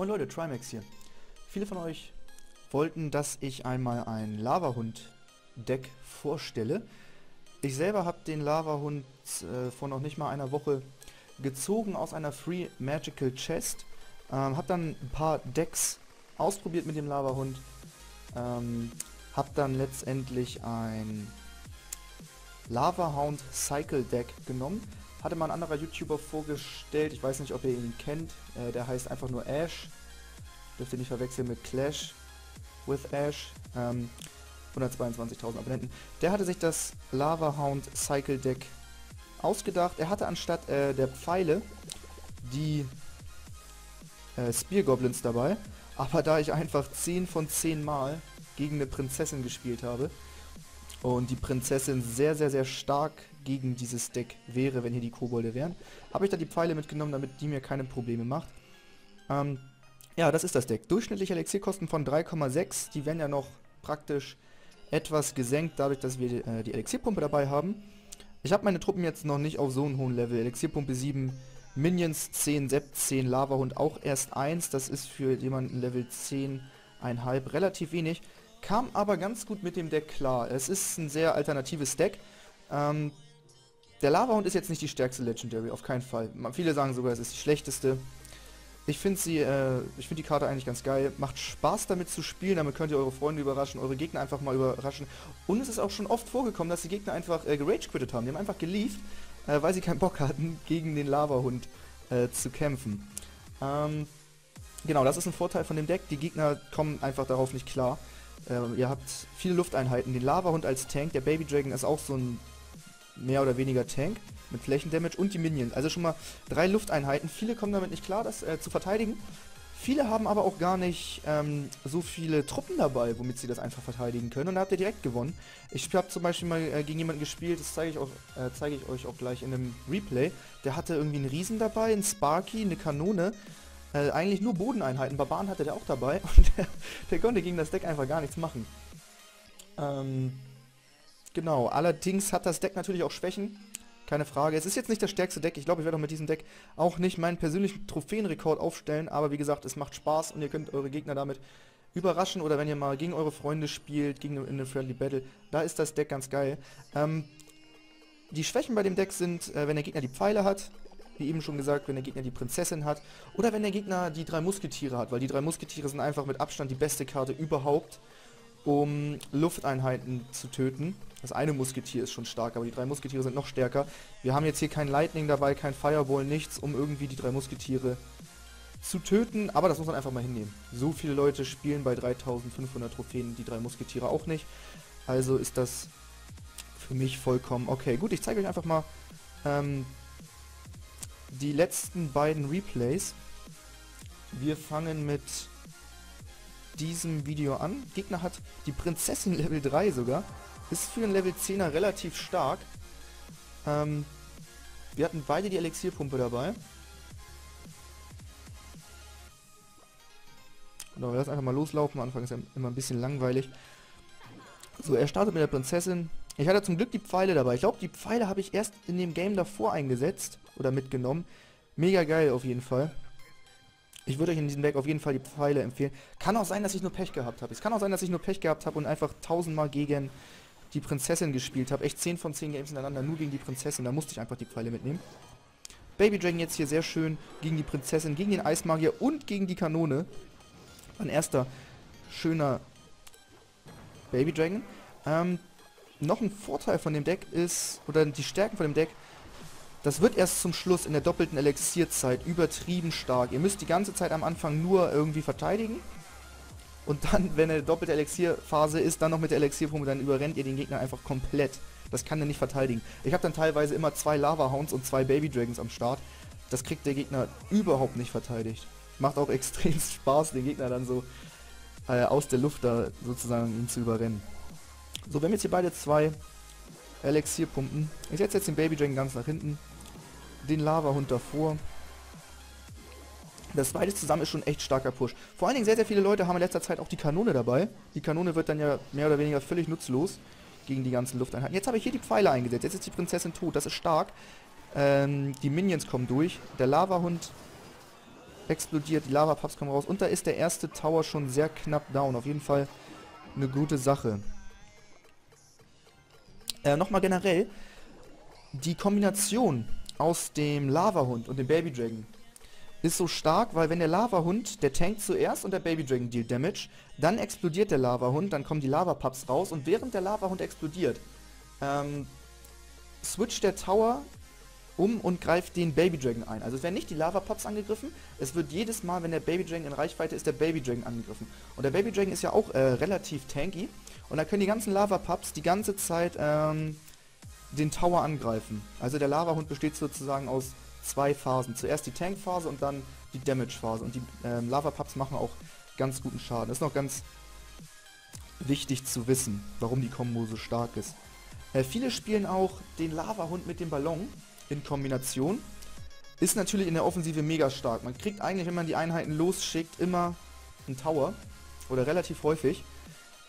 Moin Leute, Trimax hier. Viele von euch wollten, dass ich einmal ein Lavahund-Deck vorstelle. Ich selber habe den Lavahund äh, vor noch nicht mal einer Woche gezogen aus einer Free Magical Chest. Ähm, habe dann ein paar Decks ausprobiert mit dem Lavahund. Ähm, habe dann letztendlich ein Lava Hound Cycle Deck genommen hatte mal ein anderer YouTuber vorgestellt, ich weiß nicht, ob ihr ihn kennt, äh, der heißt einfach nur Ash. Dürft ihr nicht verwechseln mit Clash with Ash. Ähm, 122.000 Abonnenten. Der hatte sich das Lava Hound Cycle Deck ausgedacht. Er hatte anstatt äh, der Pfeile die äh, Spear Goblins dabei. Aber da ich einfach 10 von 10 Mal gegen eine Prinzessin gespielt habe, und die Prinzessin sehr, sehr, sehr stark gegen dieses Deck wäre, wenn hier die Kobolde wären. Habe ich da die Pfeile mitgenommen, damit die mir keine Probleme macht. Ähm, ja, das ist das Deck. Durchschnittliche Elixierkosten von 3,6. Die werden ja noch praktisch etwas gesenkt, dadurch, dass wir äh, die Elixierpumpe dabei haben. Ich habe meine Truppen jetzt noch nicht auf so einem hohen Level. Elixierpumpe 7, Minions 10, Sepp 10, Lavahund auch erst 1. Das ist für jemanden Level 10 1,5 relativ wenig. Kam aber ganz gut mit dem Deck klar. Es ist ein sehr alternatives Deck. Ähm, der Lava-Hund ist jetzt nicht die stärkste Legendary, auf keinen Fall. Viele sagen sogar, es ist die schlechteste. Ich finde äh, ich die Karte eigentlich ganz geil. Macht Spaß damit zu spielen, damit könnt ihr eure Freunde überraschen, eure Gegner einfach mal überraschen. Und es ist auch schon oft vorgekommen, dass die Gegner einfach äh, gerage-quittet haben. Die haben einfach gelieft, äh, weil sie keinen Bock hatten, gegen den Lava-Hund äh, zu kämpfen. Ähm, genau, das ist ein Vorteil von dem Deck. Die Gegner kommen einfach darauf nicht klar. Ähm, ihr habt viele Lufteinheiten. Den Lava-Hund als Tank. Der Baby Dragon ist auch so ein mehr oder weniger Tank mit Flächendamage und die Minions. Also schon mal drei Lufteinheiten. Viele kommen damit nicht klar, das äh, zu verteidigen. Viele haben aber auch gar nicht ähm, so viele Truppen dabei, womit sie das einfach verteidigen können. Und da habt ihr direkt gewonnen. Ich habe zum Beispiel mal äh, gegen jemanden gespielt, das zeige ich, äh, zeig ich euch auch gleich in einem Replay. Der hatte irgendwie einen Riesen dabei, einen Sparky, eine Kanone äh, eigentlich nur Bodeneinheiten. Barbaren hatte der auch dabei und der, der, konnte gegen das Deck einfach gar nichts machen. Ähm, genau, allerdings hat das Deck natürlich auch Schwächen. Keine Frage. Es ist jetzt nicht das stärkste Deck. Ich glaube, ich werde auch mit diesem Deck auch nicht meinen persönlichen Trophäenrekord aufstellen. Aber wie gesagt, es macht Spaß und ihr könnt eure Gegner damit überraschen. Oder wenn ihr mal gegen eure Freunde spielt, gegen in eine Friendly Battle, da ist das Deck ganz geil. Ähm, die Schwächen bei dem Deck sind, äh, wenn der Gegner die Pfeile hat, wie eben schon gesagt, wenn der Gegner die Prinzessin hat oder wenn der Gegner die drei Musketiere hat, weil die drei Musketiere sind einfach mit Abstand die beste Karte überhaupt, um Lufteinheiten zu töten. Das eine Musketier ist schon stark, aber die drei Musketiere sind noch stärker. Wir haben jetzt hier kein Lightning dabei, kein Fireball, nichts, um irgendwie die drei Musketiere zu töten, aber das muss man einfach mal hinnehmen. So viele Leute spielen bei 3500 Trophäen die drei Musketiere auch nicht. Also ist das für mich vollkommen okay. Gut, ich zeige euch einfach mal ähm, die letzten beiden Replays. Wir fangen mit diesem Video an. Gegner hat die Prinzessin Level 3 sogar. Ist für einen Level 10er relativ stark. Ähm, wir hatten beide die Elixierpumpe dabei. Genau, einfach mal loslaufen. Am Anfang ist immer ein bisschen langweilig. So, er startet mit der Prinzessin. Ich hatte zum Glück die Pfeile dabei. Ich glaube, die Pfeile habe ich erst in dem Game davor eingesetzt oder mitgenommen. Mega geil auf jeden Fall. Ich würde euch in diesem Deck auf jeden Fall die Pfeile empfehlen. Kann auch sein, dass ich nur Pech gehabt habe. Es kann auch sein, dass ich nur Pech gehabt habe und einfach tausendmal gegen die Prinzessin gespielt habe. Echt 10 von 10 Games hintereinander nur gegen die Prinzessin. Da musste ich einfach die Pfeile mitnehmen. Baby Dragon jetzt hier sehr schön gegen die Prinzessin, gegen den Eismagier und gegen die Kanone. Ein erster schöner Baby Dragon. Ähm, noch ein Vorteil von dem Deck ist, oder die Stärken von dem Deck, das wird erst zum Schluss in der doppelten Elixierzeit übertrieben stark. Ihr müsst die ganze Zeit am Anfang nur irgendwie verteidigen. Und dann, wenn eine doppelte Elixierphase ist, dann noch mit der Elixierpumpe, dann überrennt ihr den Gegner einfach komplett. Das kann er nicht verteidigen. Ich habe dann teilweise immer zwei Lava Hounds und zwei Baby Dragons am Start. Das kriegt der Gegner überhaupt nicht verteidigt. Macht auch extrem Spaß, den Gegner dann so äh, aus der Luft da sozusagen ihn zu überrennen. So, wir haben jetzt hier beide zwei Elixierpumpen. Ich setze jetzt den Baby Dragon ganz nach hinten den Lava-Hund davor. Das beides zusammen ist schon echt starker Push. Vor allen Dingen sehr, sehr viele Leute haben in letzter Zeit auch die Kanone dabei. Die Kanone wird dann ja mehr oder weniger völlig nutzlos gegen die ganzen Lufteinheiten. Jetzt habe ich hier die Pfeile eingesetzt. Jetzt ist die Prinzessin tot. Das ist stark. Ähm, die Minions kommen durch. Der Lava-Hund explodiert, die Lava-Pups kommen raus und da ist der erste Tower schon sehr knapp down. Auf jeden Fall eine gute Sache. Äh, Nochmal generell, die Kombination aus dem Lava-Hund und dem Baby Dragon ist so stark, weil wenn der Lava-Hund, der tankt zuerst und der Baby Dragon dealt Damage, dann explodiert der Lava-Hund, dann kommen die Lava-Pups raus und während der Lava-Hund explodiert, ähm, switcht der Tower um und greift den Baby Dragon ein. Also es werden nicht die Lava Pups angegriffen, es wird jedes Mal, wenn der Baby Dragon in Reichweite ist, der Baby Dragon angegriffen. Und der Baby Dragon ist ja auch äh, relativ tanky und da können die ganzen Lava Pups die ganze Zeit ähm, den Tower angreifen. Also der Lava Hund besteht sozusagen aus zwei Phasen. Zuerst die Tank Phase und dann die Damage Phase. Und die ähm, Lava Pups machen auch ganz guten Schaden. Das ist noch ganz wichtig zu wissen, warum die Kombo so stark ist. Äh, viele spielen auch den Lava Hund mit dem Ballon in Kombination. Ist natürlich in der Offensive mega stark. Man kriegt eigentlich, wenn man die Einheiten losschickt, immer einen Tower. Oder relativ häufig.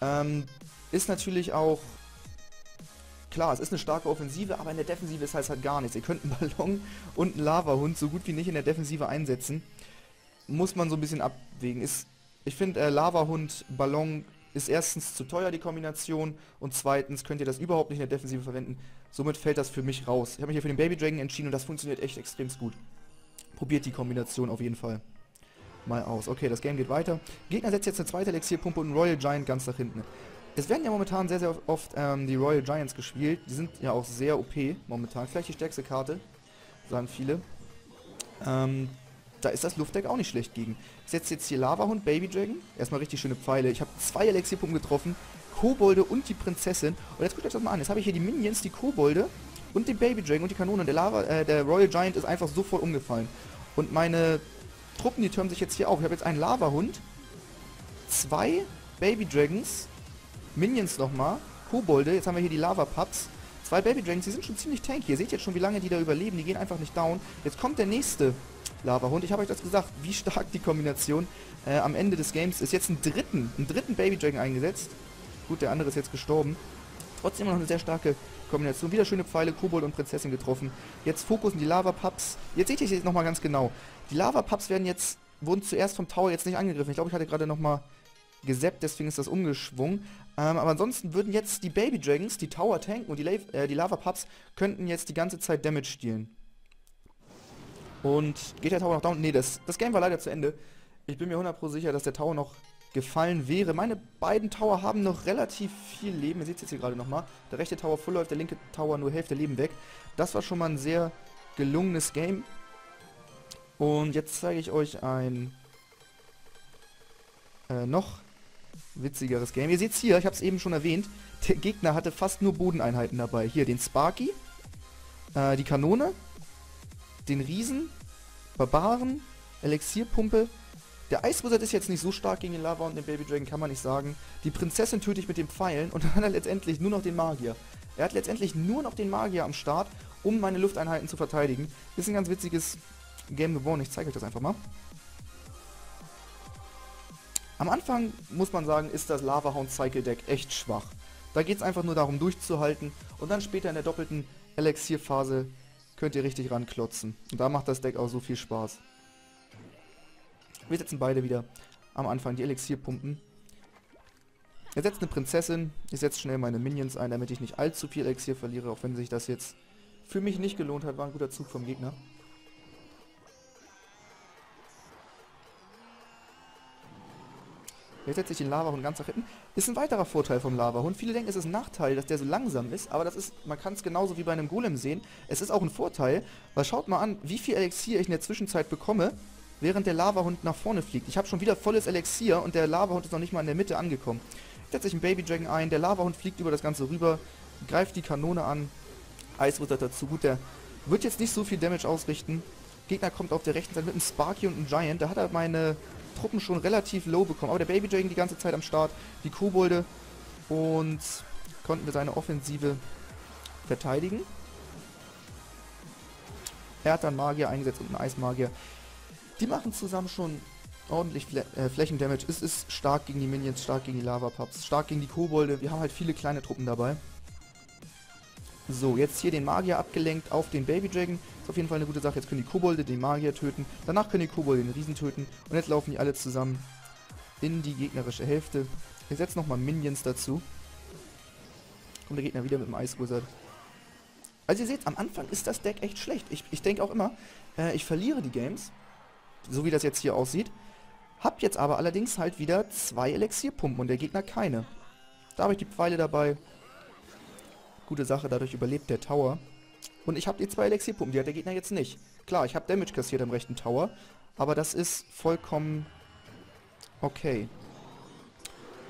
Ähm, ist natürlich auch... Klar, es ist eine starke Offensive, aber in der Defensive ist halt, halt gar nichts. Ihr könnt einen Ballon und einen Lava-Hund so gut wie nicht in der Defensive einsetzen. Muss man so ein bisschen abwägen. Ist, ich finde, äh, Lava-Hund, Ballon ist erstens zu teuer, die Kombination, und zweitens könnt ihr das überhaupt nicht in der Defensive verwenden. Somit fällt das für mich raus. Ich habe mich hier für den Baby Dragon entschieden und das funktioniert echt extrem gut. Probiert die Kombination auf jeden Fall mal aus. Okay, das Game geht weiter. Gegner setzt jetzt eine zweite Elixierpumpe und Royal Giant ganz nach hinten. Es werden ja momentan sehr, sehr oft ähm, die Royal Giants gespielt. Die sind ja auch sehr OP momentan. Vielleicht die stärkste Karte, sagen viele. Ähm, da ist das Luftdeck auch nicht schlecht gegen. Ich setze jetzt hier Lavahund, Baby Dragon. Erstmal richtig schöne Pfeile. Ich habe zwei Elixierpumpen getroffen. Kobolde und die Prinzessin. Und jetzt guckt euch das mal an. Jetzt habe ich hier die Minions, die Kobolde und den Baby Dragon und die Kanone. Der, Lava, äh, der Royal Giant ist einfach sofort umgefallen. Und meine Truppen, die türmen sich jetzt hier auf. Ich habe jetzt einen Lavahund, zwei Baby Dragons, Minions nochmal, Kobolde. Jetzt haben wir hier die Lava Pups. Zwei Baby Dragons, die sind schon ziemlich tanky. Ihr seht jetzt schon, wie lange die da überleben. Die gehen einfach nicht down. Jetzt kommt der nächste Lava-Hund. Ich habe euch das gesagt, wie stark die Kombination äh, am Ende des Games ist. Jetzt einen dritten, einen dritten Baby Dragon eingesetzt. Gut, der andere ist jetzt gestorben. Trotzdem noch eine sehr starke Kombination. Wieder schöne Pfeile, Kobold und Prinzessin getroffen. Jetzt fokussen die Lava-Pups. Jetzt seht ihr es nochmal ganz genau. Die Lava-Pups werden jetzt, wurden zuerst vom Tower jetzt nicht angegriffen. Ich glaube, ich hatte gerade nochmal gesappt, deswegen ist das umgeschwungen. Ähm, aber ansonsten würden jetzt die Baby Dragons, die Tower tanken und die, äh, die Lava Pups könnten jetzt die ganze Zeit Damage stehlen. Und geht der Tower noch down? Ne, das, das Game war leider zu Ende. Ich bin mir 100% sicher, dass der Tower noch gefallen wäre. Meine beiden Tower haben noch relativ viel Leben. Ihr seht es jetzt hier gerade nochmal. Der rechte Tower voll läuft, der linke Tower nur Hälfte Leben weg. Das war schon mal ein sehr gelungenes Game. Und jetzt zeige ich euch ein äh, noch witzigeres Game. Ihr seht es hier, ich habe es eben schon erwähnt. Der Gegner hatte fast nur Bodeneinheiten dabei. Hier den Sparky, äh, die Kanone, den Riesen, Barbaren, Elixierpumpe. Der Eiswizard ist jetzt nicht so stark gegen den Lava und den Baby Dragon, kann man nicht sagen. Die Prinzessin töte ich mit dem Pfeilen und dann hat er letztendlich nur noch den Magier. Er hat letztendlich nur noch den Magier am Start, um meine Lufteinheiten zu verteidigen. Ist ein ganz witziges Game geworden. Ich zeige euch das einfach mal. Am Anfang, muss man sagen, ist das Lava Hound Cycle Deck echt schwach. Da geht es einfach nur darum durchzuhalten und dann später in der doppelten Elixierphase könnt ihr richtig ranklotzen. Und da macht das Deck auch so viel Spaß. Wir setzen beide wieder am Anfang die Elixierpumpen. Er setzt eine Prinzessin. Ich setze schnell meine Minions ein, damit ich nicht allzu viel Elixier verliere, auch wenn sich das jetzt für mich nicht gelohnt hat. War ein guter Zug vom Gegner. Jetzt setze ich den Lavahund ganz nach hinten. Ist ein weiterer Vorteil vom Lavahund. Viele denken, es ist ein Nachteil, dass der so langsam ist, aber das ist, man kann es genauso wie bei einem Golem sehen. Es ist auch ein Vorteil, weil schaut mal an, wie viel Elixier ich in der Zwischenzeit bekomme, während der Lavahund nach vorne fliegt. Ich habe schon wieder volles Elixier und der Lavahund ist noch nicht mal in der Mitte angekommen. Jetzt setze ich einen Baby Dragon ein, der Lavahund fliegt über das Ganze rüber, greift die Kanone an, Eisritter dazu. Gut, der wird jetzt nicht so viel Damage ausrichten. Gegner kommt auf der rechten Seite mit einem Sparky und einem Giant. Da hat er meine Truppen schon relativ low bekommen. Aber der Baby Dragon die ganze Zeit am Start, die Kobolde und konnten wir seine Offensive verteidigen. Er hat dann Magier eingesetzt und einen Eismagier. Die machen zusammen schon ordentlich Flä äh, Flächendamage. Es ist stark gegen die Minions, stark gegen die Lava Pups, stark gegen die Kobolde. Wir haben halt viele kleine Truppen dabei. So, jetzt hier den Magier abgelenkt auf den Baby Dragon. Ist auf jeden Fall eine gute Sache. Jetzt können die Kobolde den Magier töten. Danach können die Kobolde den Riesen töten. Und jetzt laufen die alle zusammen in die gegnerische Hälfte. Wir setzen nochmal Minions dazu. Kommt der Gegner wieder mit dem Ice Wizard. Also ihr seht, am Anfang ist das Deck echt schlecht. Ich, ich denke auch immer, äh, ich verliere die Games. So wie das jetzt hier aussieht. Hab jetzt aber allerdings halt wieder zwei Elixierpumpen und der Gegner keine. Da habe ich die Pfeile dabei. Gute Sache, dadurch überlebt der Tower. Und ich habe die zwei Elixierpumpen, die hat der Gegner jetzt nicht. Klar, ich habe Damage kassiert am rechten Tower, aber das ist vollkommen okay.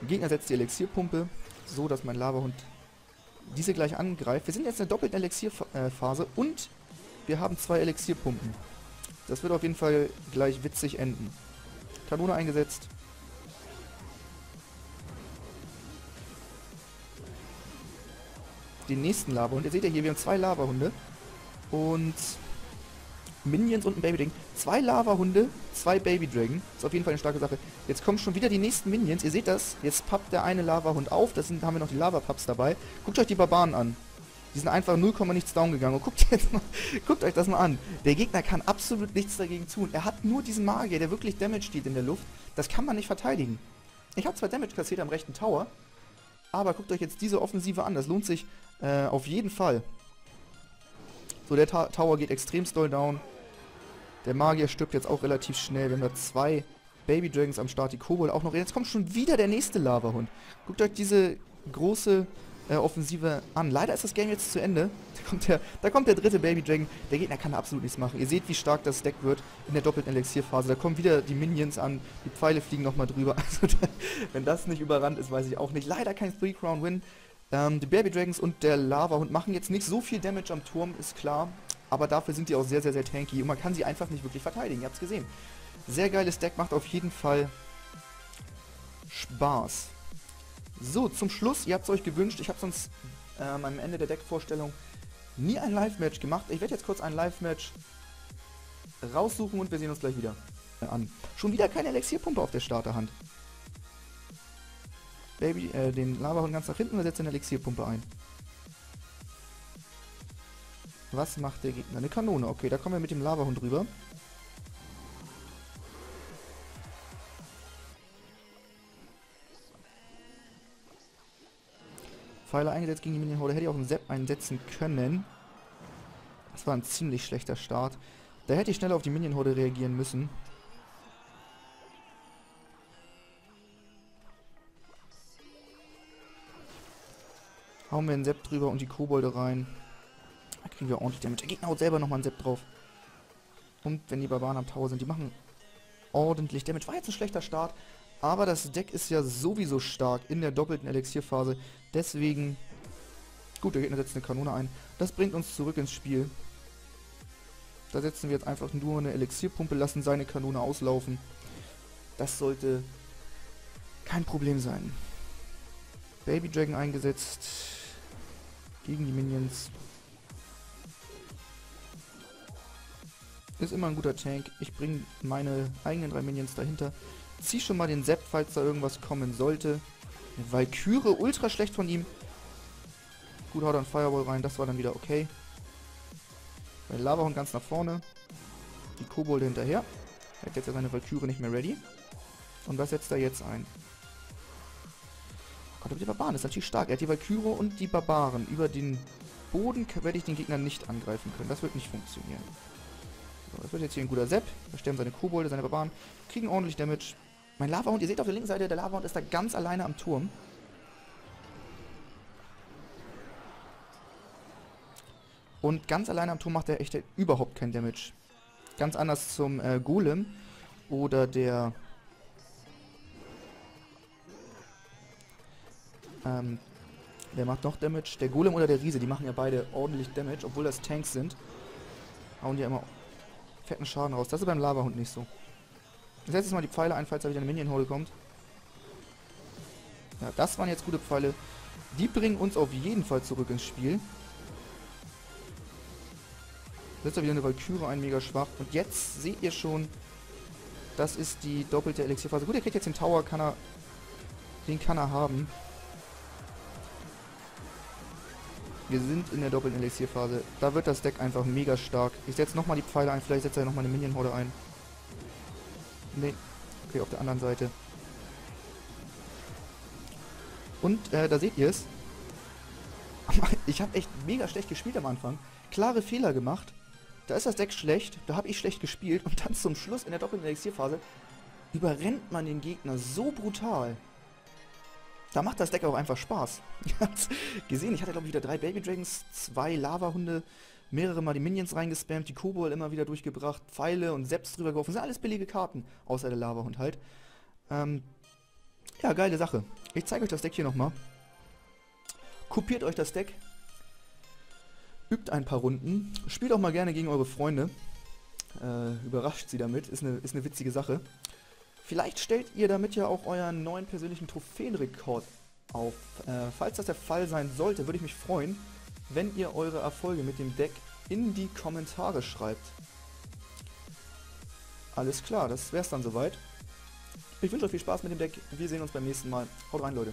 Der Gegner setzt die Elixierpumpe, so dass mein Lavahund diese gleich angreift. Wir sind jetzt in der doppelten Elixierphase und wir haben zwei Elixierpumpen. Das wird auf jeden Fall gleich witzig enden. Kanone eingesetzt. Den nächsten Lavahund. Ihr seht ja hier, wir haben zwei Lavahunde. Und Minions und ein Baby Dragon. Zwei Lava-Hunde, zwei Baby Dragon. Ist auf jeden Fall eine starke Sache. Jetzt kommen schon wieder die nächsten Minions. Ihr seht das. Jetzt pappt der eine Lava-Hund auf. Sind, haben wir noch die Lava-Pups dabei. Guckt euch die Barbaren an. Die sind einfach 0, nichts down gegangen. Und guckt jetzt mal, guckt euch das mal an. Der Gegner kann absolut nichts dagegen tun. Er hat nur diesen Magier, der wirklich Damage steht in der Luft. Das kann man nicht verteidigen. Ich habe zwar Damage kassiert am rechten Tower, aber guckt euch jetzt diese Offensive an. Das lohnt sich äh, auf jeden Fall. So, der Ta Tower geht extrem doll down. Der Magier stirbt jetzt auch relativ schnell. Wir haben da zwei Baby Dragons am Start, die Kobold auch noch. Jetzt kommt schon wieder der nächste Lava-Hund. Guckt euch diese große äh, Offensive an. Leider ist das Game jetzt zu Ende. Da kommt, der, da kommt der dritte Baby Dragon. Der Gegner kann absolut nichts machen. Ihr seht, wie stark das Deck wird in der doppelten Elixierphase. Da kommen wieder die Minions an. Die Pfeile fliegen nochmal drüber. Also, da, wenn das nicht überrannt ist, weiß ich auch nicht. Leider kein Three-Crown-Win. Ähm, die Baby Dragons und der Lava-Hund machen jetzt nicht so viel Damage am Turm, ist klar. Aber dafür sind die auch sehr, sehr, sehr tanky. Und man kann sie einfach nicht wirklich verteidigen. Ihr habt es gesehen. Sehr geiles Deck, macht auf jeden Fall Spaß. So, zum Schluss, ihr habt es euch gewünscht, ich habe sonst ähm, am Ende der Deckvorstellung nie ein Live-Match gemacht. Ich werde jetzt kurz ein Live-Match raussuchen und wir sehen uns gleich wieder an. Schon wieder keine Elixierpumpe auf der Starterhand. Baby, äh, den Lavahund ganz nach hinten, wir setzen eine Elixierpumpe ein. Was macht der Gegner? Eine Kanone. Okay, da kommen wir mit dem Lavahund rüber. Pfeile eingesetzt gegen die Minion Horde. Hätte ich auch einen Sepp einsetzen können. Das war ein ziemlich schlechter Start. Da hätte ich schneller auf die Minion Horde reagieren müssen. Hauen wir einen Sepp drüber und die Kobolde rein. Da kriegen wir ordentlich Damage. Der Gegner haut selber nochmal einen Sepp drauf. Und wenn die Barbaren am Tower sind, die machen ordentlich Damage. War jetzt ein schlechter Start. Aber das Deck ist ja sowieso stark in der doppelten Elixierphase. Deswegen... Gut, der Gegner setzt eine Kanone ein. Das bringt uns zurück ins Spiel. Da setzen wir jetzt einfach nur eine Elixierpumpe, lassen seine Kanone auslaufen. Das sollte kein Problem sein. Baby Dragon eingesetzt. Gegen die Minions. Ist immer ein guter Tank. Ich bringe meine eigenen drei Minions dahinter. Zieh schon mal den Sepp, falls da irgendwas kommen sollte. Eine Valkyrie, ultra schlecht von ihm. Gut, haut dann Fireball rein, das war dann wieder okay. Bei Lavahund ganz nach vorne. Die Kobolde hinterher. Er hat jetzt ja seine Valkyrie nicht mehr ready. Und was setzt er jetzt ein? Oh Gott, aber die Barbaren ist natürlich stark. Er hat die Valkyrie und die Barbaren. Über den Boden werde ich den Gegner nicht angreifen können. Das wird nicht funktionieren. So, das wird jetzt hier ein guter Sepp. Da sterben seine Kobolde, seine Barbaren. Kriegen ordentlich Damage. Mein Lavahund, ihr seht auf der linken Seite, der Lavahund ist da ganz alleine am Turm. Und ganz alleine am Turm macht er echt überhaupt kein Damage. Ganz anders zum äh, Golem oder der... Ähm, der macht noch Damage. Der Golem oder der Riese, die machen ja beide ordentlich Damage, obwohl das Tanks sind. Hauen ja immer fetten Schaden raus. Das ist beim Lavahund nicht so. Ich setze jetzt mal die Pfeile ein, falls da wieder eine Minion-Hole kommt. Ja, das waren jetzt gute Pfeile. Die bringen uns auf jeden Fall zurück ins Spiel. Setzt da wieder eine Valkyrie ein, mega schwach. Und jetzt seht ihr schon, das ist die doppelte Elixierphase. Gut, er kriegt jetzt den Tower, kann er, den kann er haben. Wir sind in der doppelten Elixierphase. Da wird das Deck einfach mega stark. Ich setze nochmal die Pfeile ein. Vielleicht setze er nochmal eine Minion-Horde ein. Nee. Okay, auf der anderen Seite. Und äh, da seht ihr es. Ich habe echt mega schlecht gespielt am Anfang. Klare Fehler gemacht. Da ist das Deck schlecht. Da habe ich schlecht gespielt. Und dann zum Schluss in der doppelten Elixierphase überrennt man den Gegner so brutal. Da macht das Deck auch einfach Spaß. Ihr habt gesehen, ich hatte glaube ich wieder drei Baby Dragons, zwei Lava-Hunde, mehrere Mal die Minions reingespammt, die Kobold immer wieder durchgebracht, Pfeile und Seps drüber geworfen. Das sind alles billige Karten, außer der Lava-Hund halt. Ähm, ja, geile Sache. Ich zeige euch das Deck hier nochmal. Kopiert euch das Deck. Übt ein paar Runden. Spielt auch mal gerne gegen eure Freunde. Äh, überrascht sie damit. Ist eine, ist eine witzige Sache. Vielleicht stellt ihr damit ja auch euren neuen persönlichen Trophäenrekord auf. Äh, falls das der Fall sein sollte, würde ich mich freuen, wenn ihr eure Erfolge mit dem Deck in die Kommentare schreibt. Alles klar, das wär's dann soweit. Ich wünsche euch viel Spaß mit dem Deck. Wir sehen uns beim nächsten Mal. Haut rein, Leute.